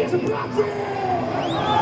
He a prophet!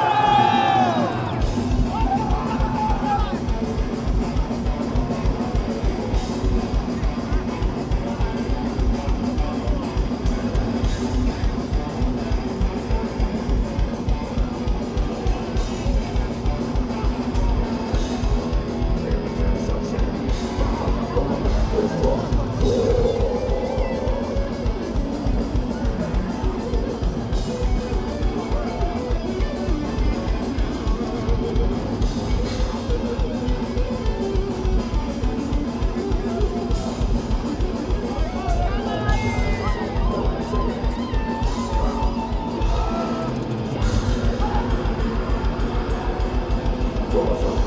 Dios.